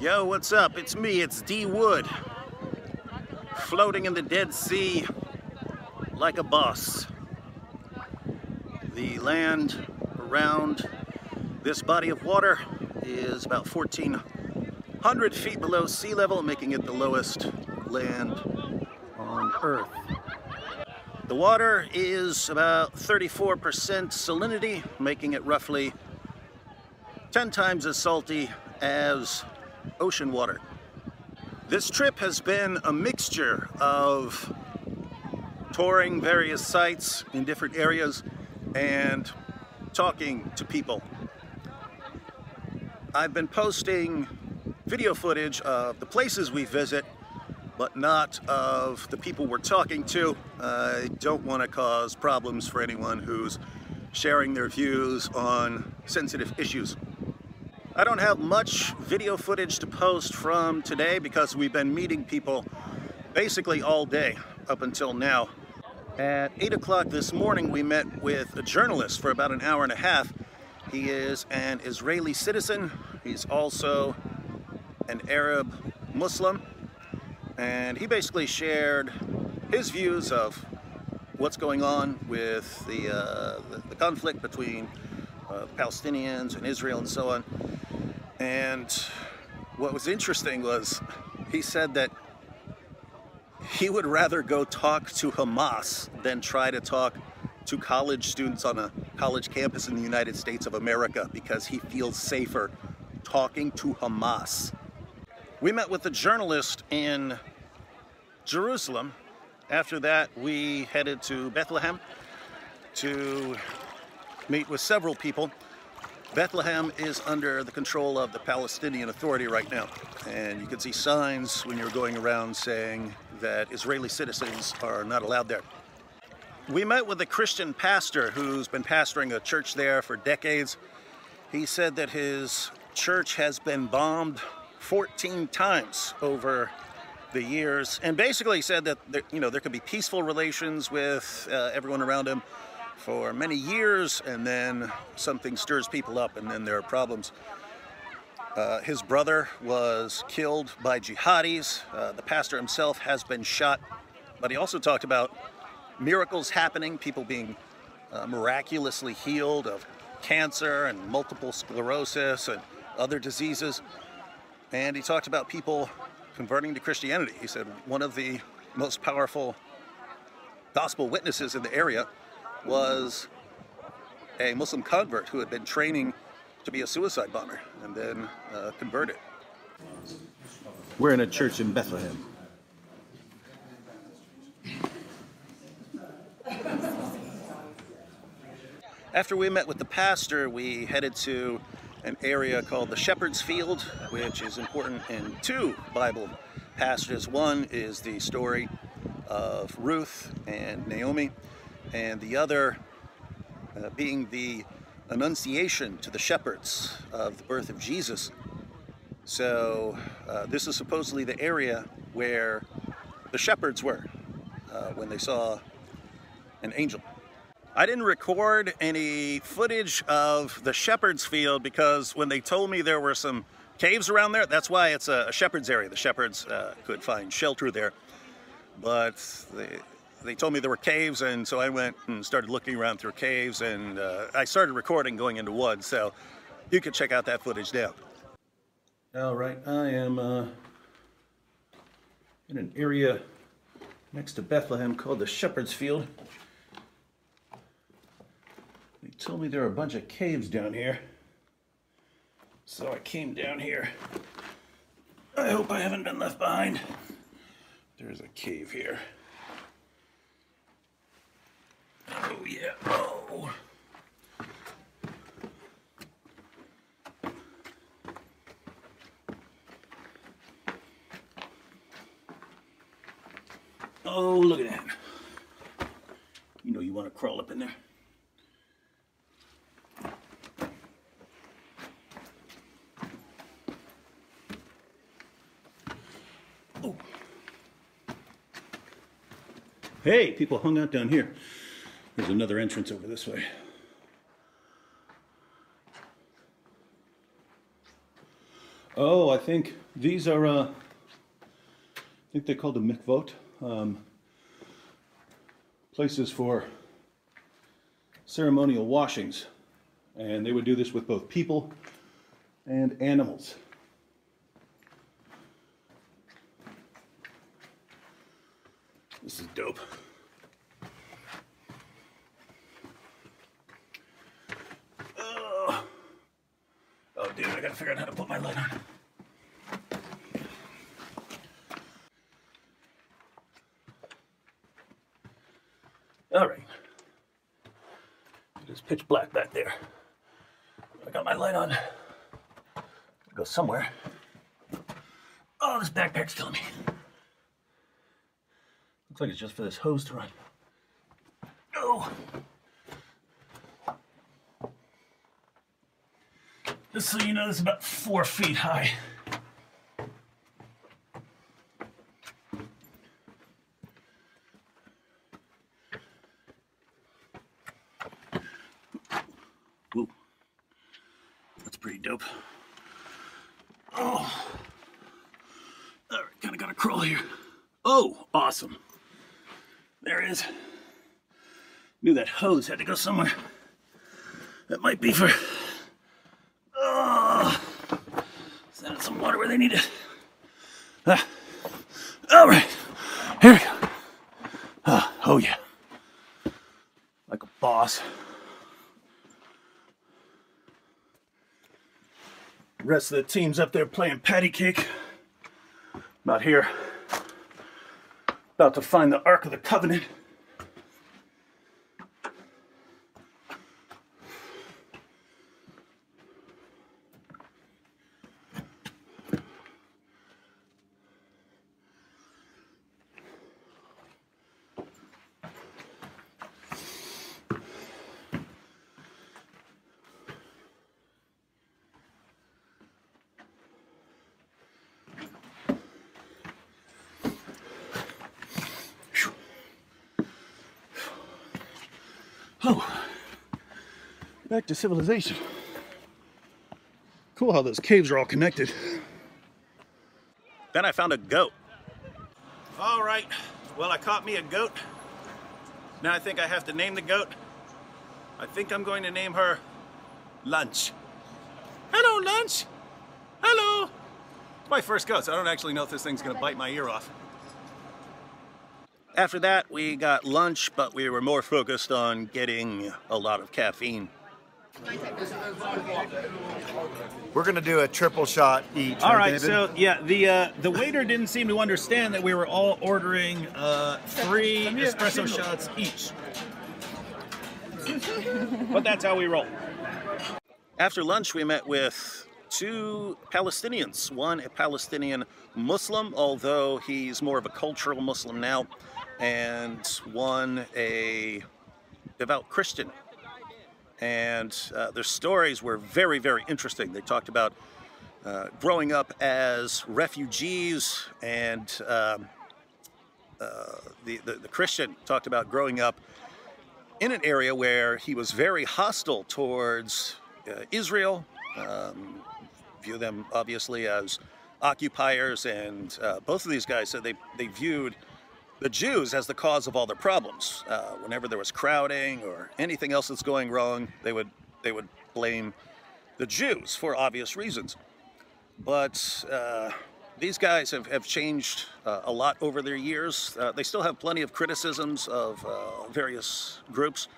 Yo, what's up? It's me, it's D Wood. Floating in the Dead Sea like a boss. The land around this body of water is about 1,400 feet below sea level, making it the lowest land on Earth. The water is about 34% salinity, making it roughly 10 times as salty as ocean water. This trip has been a mixture of touring various sites in different areas and talking to people. I've been posting video footage of the places we visit, but not of the people we're talking to. I don't want to cause problems for anyone who's sharing their views on sensitive issues. I don't have much video footage to post from today because we've been meeting people basically all day up until now. At 8 o'clock this morning we met with a journalist for about an hour and a half. He is an Israeli citizen. He's also an Arab Muslim. And he basically shared his views of what's going on with the, uh, the, the conflict between uh, Palestinians and Israel and so on. And what was interesting was he said that he would rather go talk to Hamas than try to talk to college students on a college campus in the United States of America because he feels safer talking to Hamas. We met with a journalist in Jerusalem. After that, we headed to Bethlehem to meet with several people. Bethlehem is under the control of the Palestinian Authority right now. And you can see signs when you're going around saying that Israeli citizens are not allowed there. We met with a Christian pastor who's been pastoring a church there for decades. He said that his church has been bombed 14 times over the years and basically said that there, you know there could be peaceful relations with uh, everyone around him for many years and then something stirs people up and then there are problems. Uh, his brother was killed by jihadis. Uh, the pastor himself has been shot, but he also talked about miracles happening, people being uh, miraculously healed of cancer and multiple sclerosis and other diseases. And he talked about people converting to Christianity. He said one of the most powerful gospel witnesses in the area was a Muslim convert who had been training to be a suicide bomber and then uh, converted. We're in a church in Bethlehem. After we met with the pastor, we headed to an area called the Shepherd's Field, which is important in two Bible passages. One is the story of Ruth and Naomi, and the other uh, being the annunciation to the shepherds of the birth of Jesus. So uh, this is supposedly the area where the shepherds were uh, when they saw an angel. I didn't record any footage of the shepherd's field because when they told me there were some caves around there, that's why it's a, shepherd's area. The shepherds uh, could find shelter there. But they, they told me there were caves, and so I went and started looking around through caves, and uh, I started recording going into woods, so you can check out that footage now. All right, I am uh, in an area next to Bethlehem called the Shepherd's Field. They told me there are a bunch of caves down here. So I came down here. I hope I haven't been left behind. There's a cave here. Oh yeah, oh. Oh, look at that. You know you want to crawl up in there. Oh. Hey, people hung out down here. There's another entrance over this way. Oh, I think these are, uh, I think they're called the mikvot. Um, places for ceremonial washings. And they would do this with both people and animals. This is dope. Oh, oh dude, I gotta figure out how to put my light on. All right. It is pitch black back there. I got my light on. Go somewhere. Oh, this backpack's killing me. Looks like it's just for this hose to run. Oh. Just so you know, this is about four feet high. Ooh. That's pretty dope. Oh. All right, kind of gotta crawl here. Oh, awesome. There it is. Knew that hose had to go somewhere. That might be for. Oh. Send some water where they need it. Ah. All right. Here we go. Ah, oh, yeah. Like a boss. rest of the team's up there playing patty cake. Not here. About to find the Ark of the Covenant. Oh, back to civilization. Cool how those caves are all connected. Then I found a goat. All right, well, I caught me a goat. Now I think I have to name the goat. I think I'm going to name her Lunch. Hello, Lunch. Hello. It's my first goat, so I don't actually know if this thing's gonna bite my ear off. After that, we got lunch, but we were more focused on getting a lot of caffeine. We're gonna do a triple shot each. All right, David? so yeah, the uh, the waiter didn't seem to understand that we were all ordering uh, three espresso shots each. but that's how we roll. After lunch, we met with two Palestinians. One, a Palestinian Muslim, although he's more of a cultural Muslim now, and one, a devout Christian. And uh, their stories were very, very interesting. They talked about uh, growing up as refugees, and um, uh, the, the, the Christian talked about growing up in an area where he was very hostile towards uh, Israel, um, view them obviously as occupiers, and uh, both of these guys said they, they viewed the Jews as the cause of all their problems. Uh, whenever there was crowding or anything else that's going wrong, they would they would blame the Jews for obvious reasons. But uh, these guys have, have changed uh, a lot over their years. Uh, they still have plenty of criticisms of uh, various groups,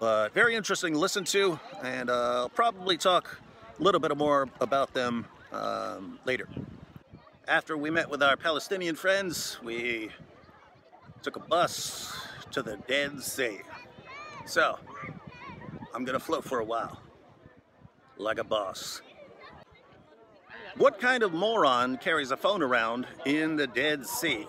but very interesting to listen to, and uh, I'll probably talk a little bit more about them um, later. After we met with our Palestinian friends, we took a bus to the Dead Sea. So, I'm gonna float for a while, like a boss. What kind of moron carries a phone around in the Dead Sea?